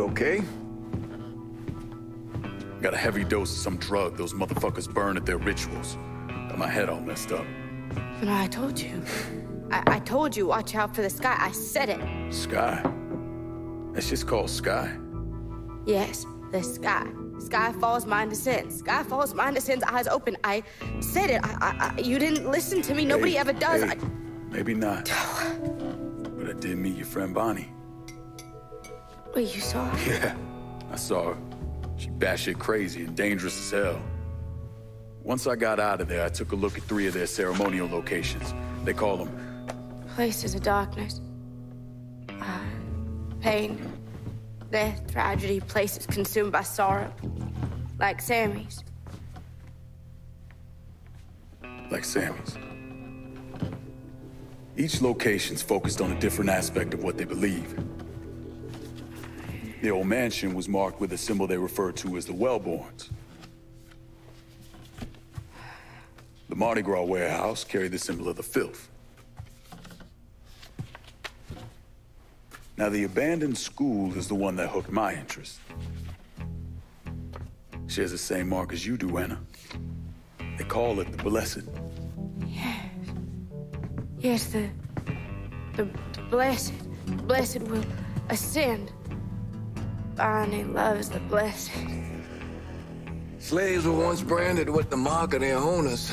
You okay? Got a heavy dose of some drug those motherfuckers burn at their rituals. Got my head all messed up. But I told you. I, I told you, watch out for the sky. I said it. Sky? That's just called Sky. Yes, the sky. Sky falls, mind descends. Sky falls, mind descends, eyes open. I said it. I, I, I you didn't listen to me. Nobody Hey, ever does. hey, I, Maybe not. but I did meet your friend Bonnie. Wait, you saw her? Yeah, I saw her. She batshit crazy and dangerous as hell. Once I got out of there, I took a look at three of their ceremonial locations. They call them Places of darkness. Uh, pain. Death, tragedy, places consumed by sorrow. Like Sammy's. like Sammy's. Each location's focused on a different aspect of what they believe. The old mansion was marked with a symbol they refer to as the Wellborns. The Mardi Gras warehouse carried the symbol of the filth. Now, the abandoned school is the one that hooked my interest. Shares the same mark as you do, Anna. They call it the Blessed. Yes, the, the, the blessed, blessed will ascend. Bonnie loves the blessed. Slaves were once branded with the mark of their owners.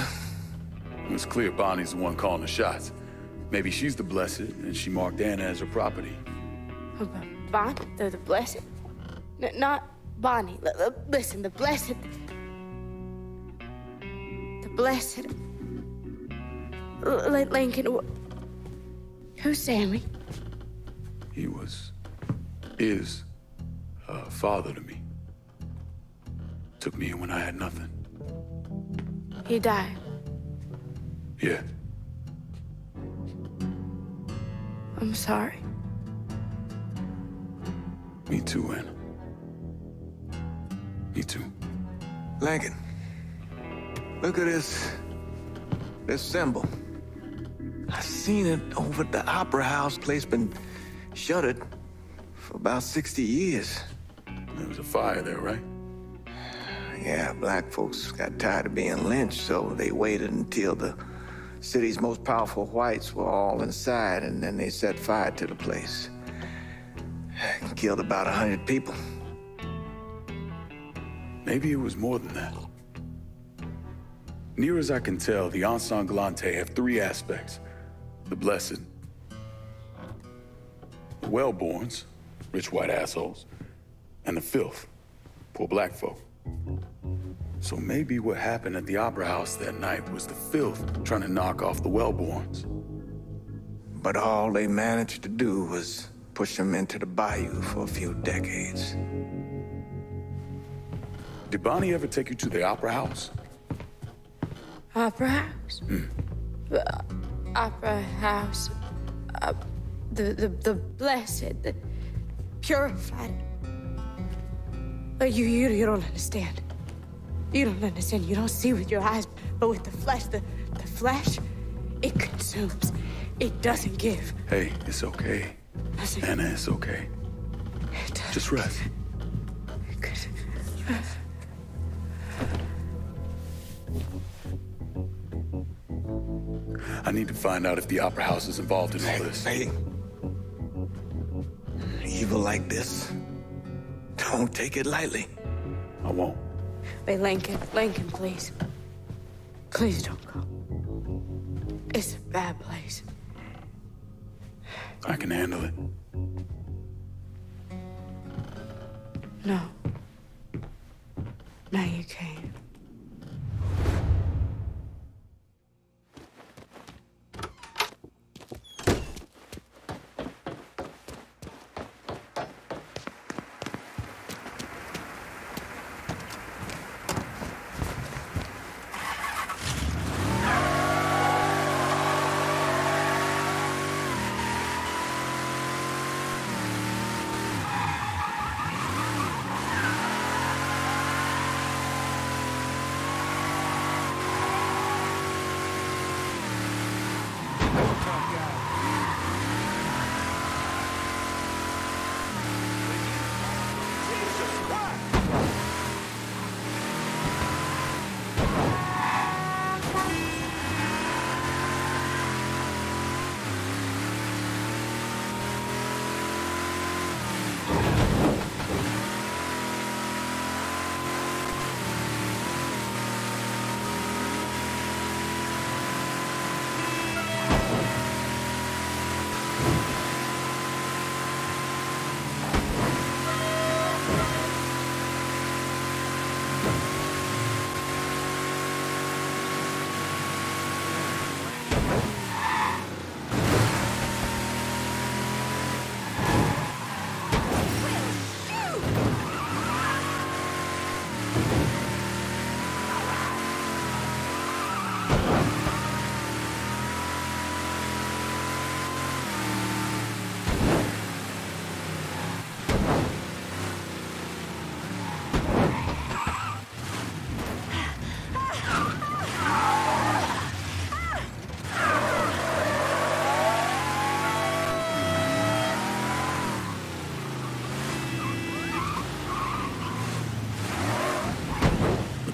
It was clear Bonnie's the one calling the shots. Maybe she's the Blessed, and she marked Anna as her property. Oh, but Bonnie, the, the blessed. N- not Bonnie. L- l- listen, the blessed. The blessed. L- L- Lincoln. Who's Sammy? He was, is, a father to me. Took me in when I had nothing. He died. Yeah, I'm sorry. me too, Anna. Me too. Lincoln, look at this, this symbol. I've seen it over at the Opera House place, been shuttered for about 60 years. Was a fire there, right? Yeah, black folks got tired of being lynched, so they waited until the city's most powerful whites were all inside, and then they set fire to the place. Killed about a hundred people. Maybe it was more than that. Near as I can tell, the Ensanglante have three aspects. The Blessed, the Wellborns, rich white assholes, and the Filth, poor black folk. So maybe what happened at the Opera House that night was the Filth trying to knock off the Wellborns. But all they managed to do was push them into the bayou for a few decades. Did Bonnie ever take you to the Opera House? Opera House. The Opera House. Uh, the, the, the blessed, the purified. But you, you, you don't understand. You don't understand. You don't see with your eyes, but with the flesh, the, the flesh, it consumes. It doesn't give. Hey, it's okay. Doesn't Anna, it's okay. it doesn't Just rest. give. I need to find out if the Opera House is involved in all this. Hey, evil like this, don't take it lightly. I won't. Hey, Lincoln, Lincoln, please. Please don't go. It's a bad place. I can handle it. No. No, you can't.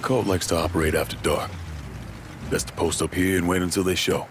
Cult likes to operate after dark. Best to post up here and wait until they show.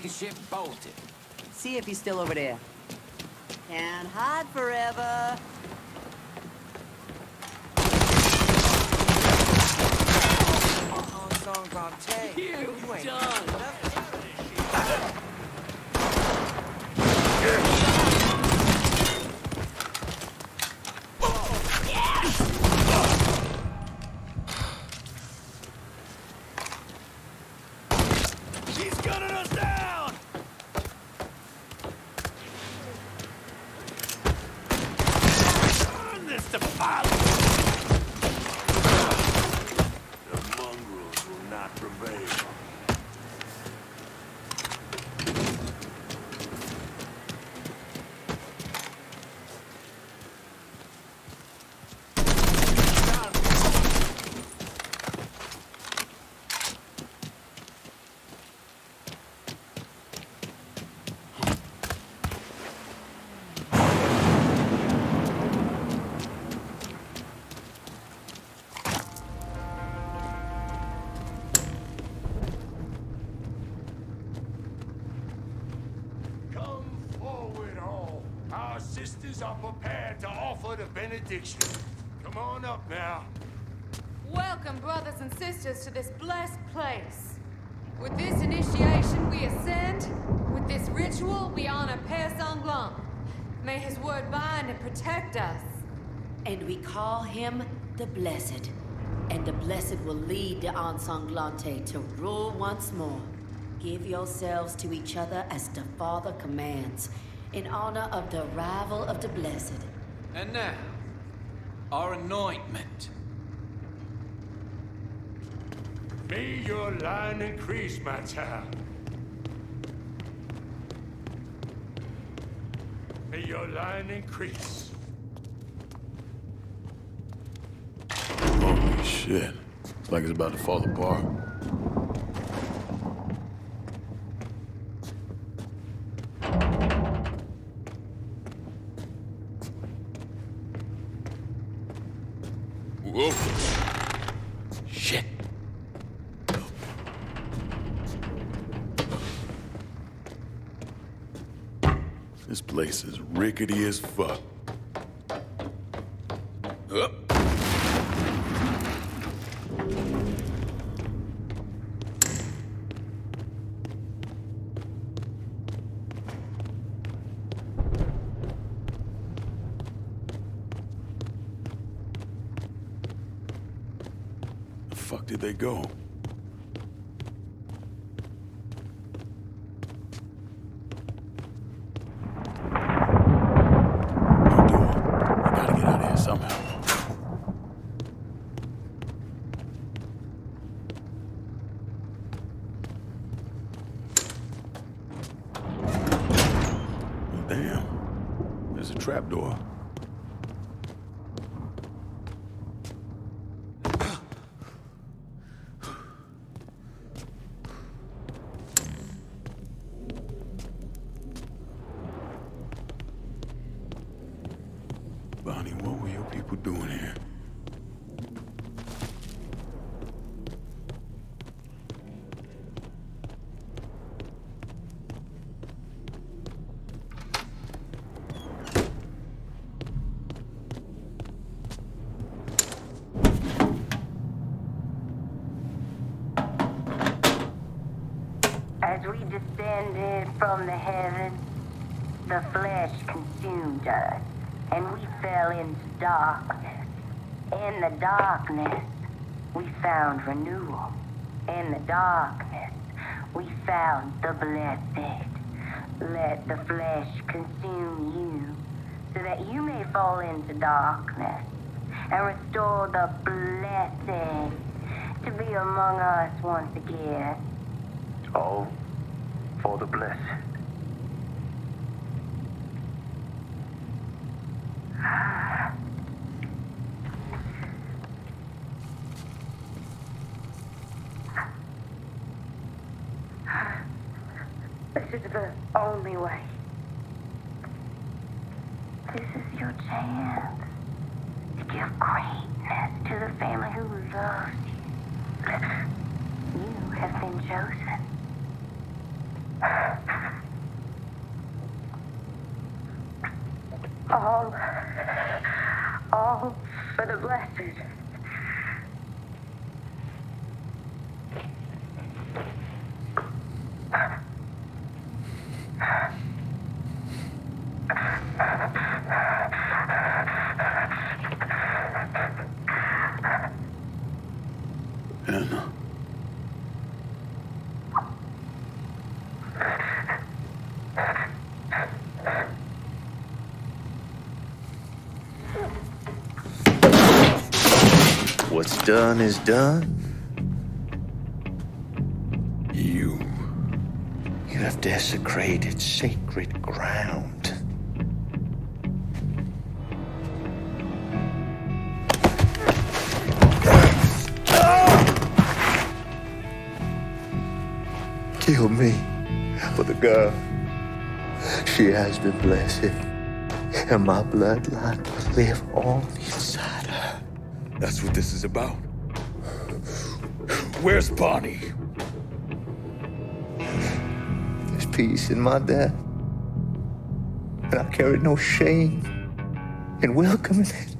Chicken bolted. See if he's still over there. Can't hide forever. You done. She's gunning us down! Turn this to violence! The mongrels will not prevail. Come forward, all. Our sisters are prepared to offer the benediction. Come on up now. Welcome, brothers and sisters, to this blessed place. With this initiation, we ascend. With this ritual, we honor Père Sanglant. May his word bind and protect us. And we call him the Blessed. And the Blessed will lead the Ensanglante to rule once more. Give yourselves to each other as the Father commands, in honor of the arrival of the Blessed. And now, our anointment. May your line increase, my child. May your line increase. Holy shit. It's like it's about to fall apart. Whoa. Shit. This place is rickety as fuck. Up. The fuck did they go? No door. We gotta get out of here somehow. Well, damn. There's a trapdoor. Bonnie, what were your people doing here? Descended from the heavens, the flesh consumed us, and we fell into darkness. In the darkness, we found renewal. In the darkness, we found the blessed. Let the flesh consume you, so that you may fall into darkness and restore the blessed to be among us once again. All for the blessed. This is the only way. This is your chance to give greatness to the family who loves you. You have been chosen. All, all for the blessed. Anna. What's done is done. You. You have desecrated sacred ground. Kill me for the girl. She has been blessed, and my bloodline will live on inside. That's what this is about. Where's Bonnie? There's peace in my death, and I carry no shame in welcoming it.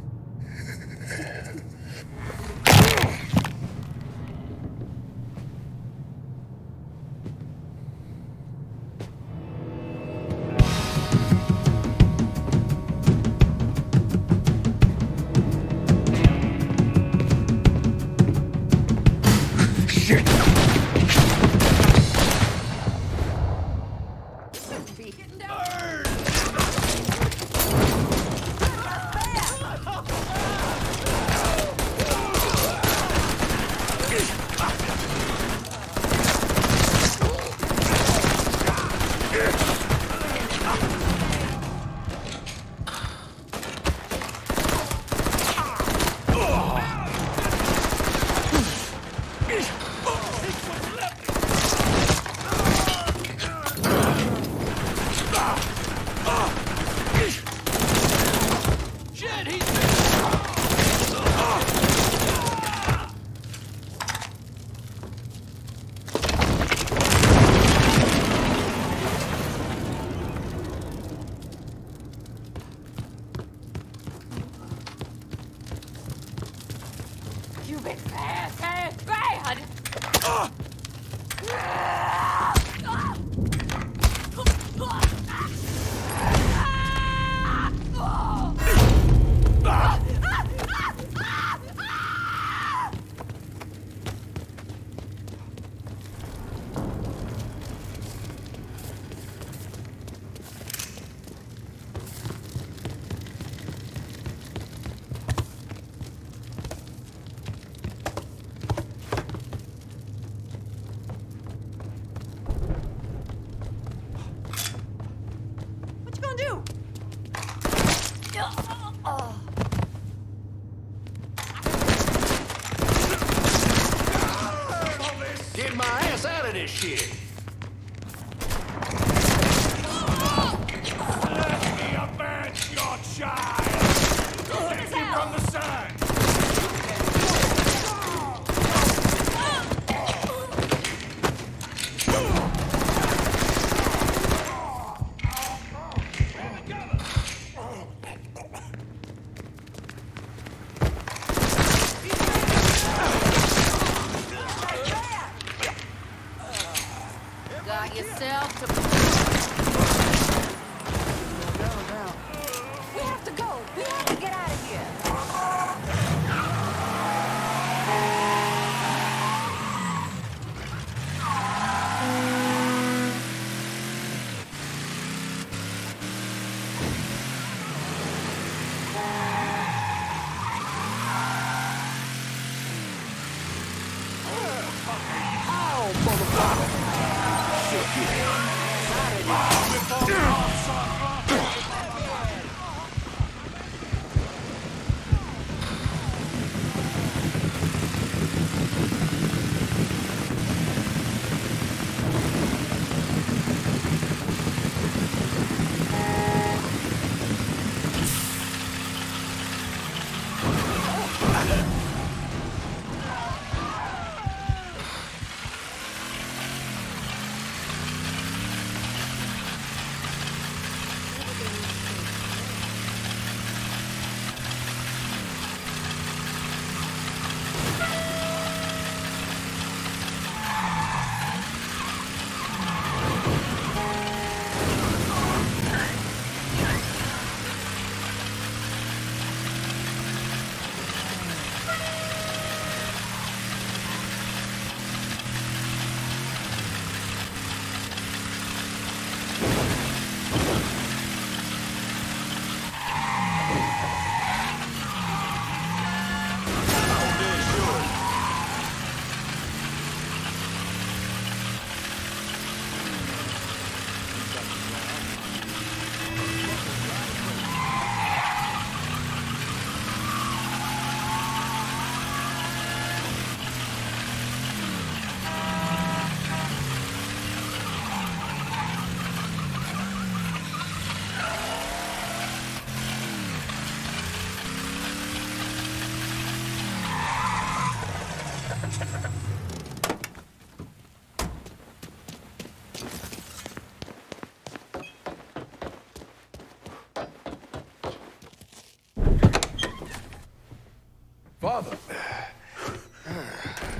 Father!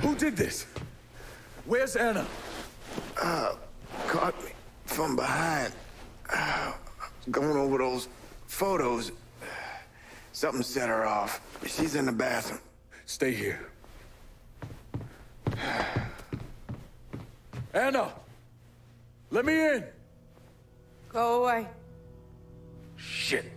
Who did this? Where's Anna? Uh, caught me from behind. Uh, going over those photos. Something set her off. She's in the bathroom. Stay here. Anna! Let me in! Go away. Shit.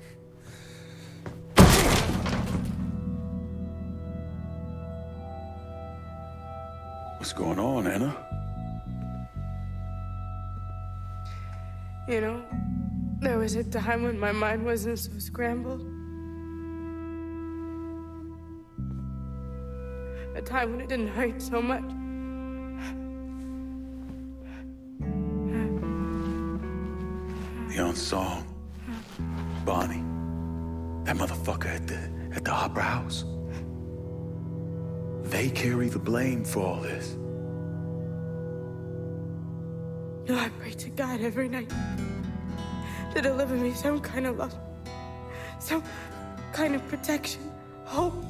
What's going on, Anna? You know, there was a time when my mind wasn't so scrambled. A time when it didn't hurt so much. The song. Bonnie. That motherfucker at the at the opera house. They carry the blame for all this. Know, I pray to God every night to deliver me some kind of love, some kind of protection, hope.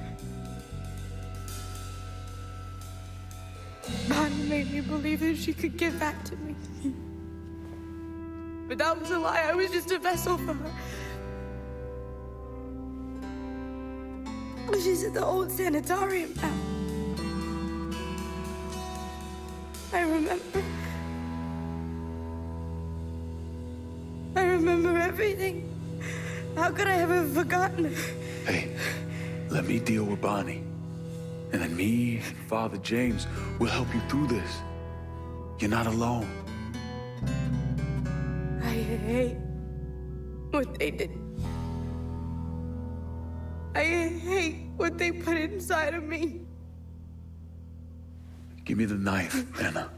Bonnie made me believe that she could give that to me. But that was a lie. I was just a vessel for her. She's at the old sanatorium now. I remember. I remember everything. How could I have forgotten? Hey, let me deal with Bonnie. And then me and Father James will help you through this. You're not alone. I hate what they did. I hate what they put inside of me. Give me the knife, Anna.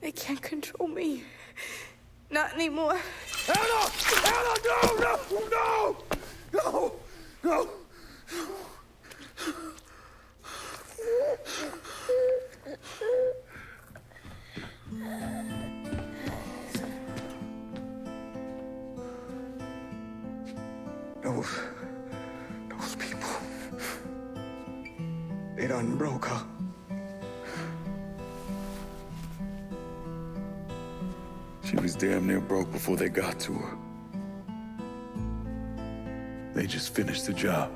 They can't control me. Not anymore. Anna! Anna, no, no, no! No! No! Those... done broke. She was damn near broke before they got to her. They just finished the job.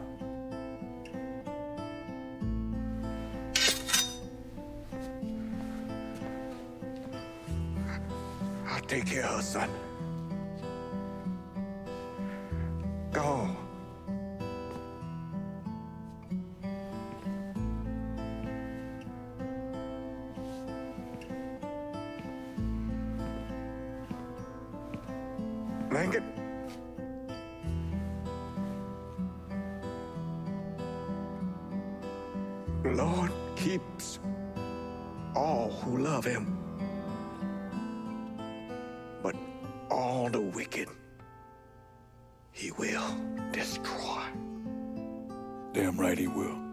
Who love him. But all the wicked he will destroy. Damn right he will.